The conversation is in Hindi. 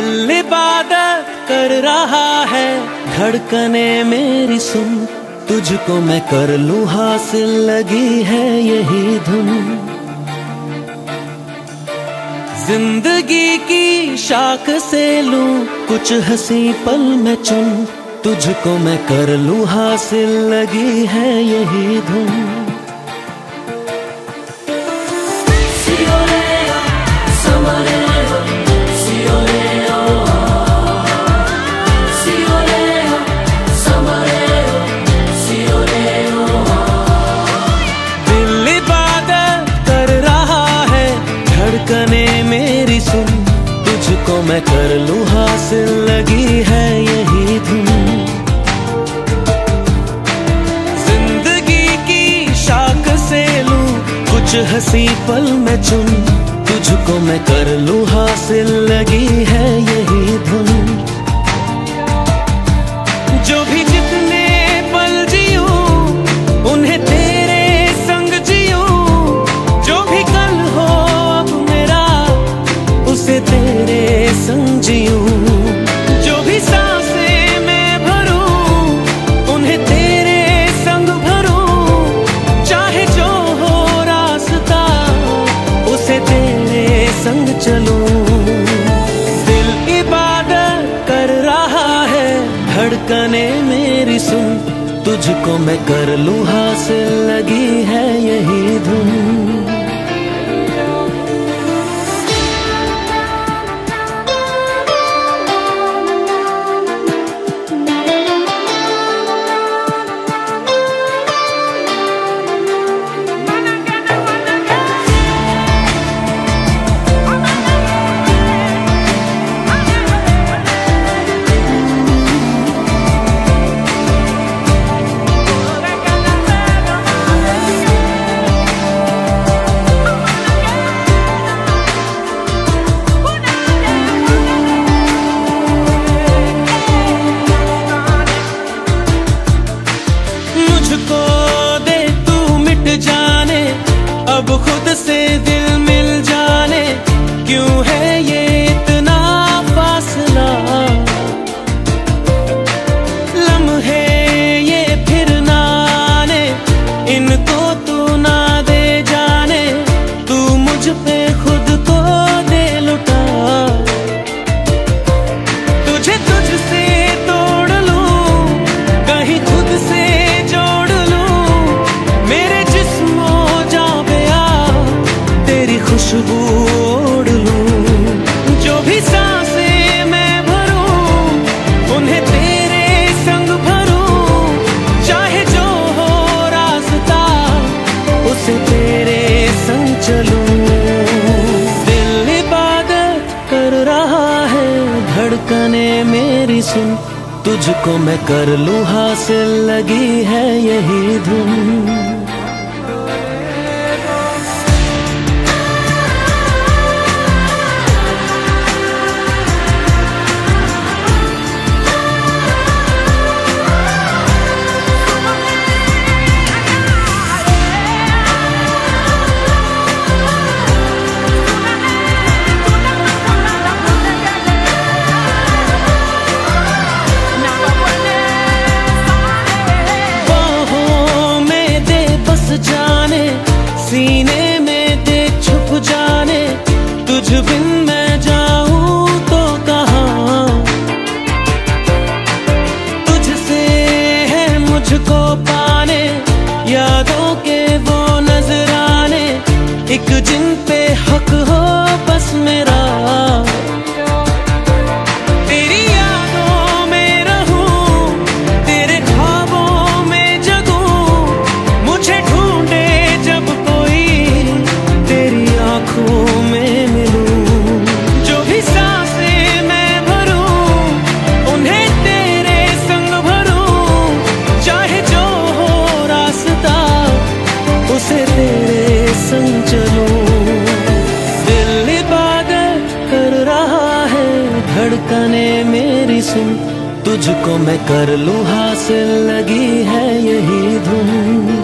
दिल इबादत कर रहा है। धड़कने मेरी सुन, तुझको मैं कर लू हासिल, लगी है यही धुन। ज़िंदगी की शाख से लू, कुछ हँसी पल में चुन, तुझको मैं कर लू हासिल, लगी है यही धुन। मैं कर लू हासिल, लगी है यही धुन। ज़िंदगी की शाख से लू, कुछ हसी पल में चुन। तुझको मैं कर लू हासिल, लगी है यही धड़कने मेरी सुन तुझको मैं कर लू हासिल लगी है यही धुन। खुद से तुझको मैं कर लूँ हासिल लगी है यही धुन। तुझको मैं कर लू हासिल लगी है यही धुन।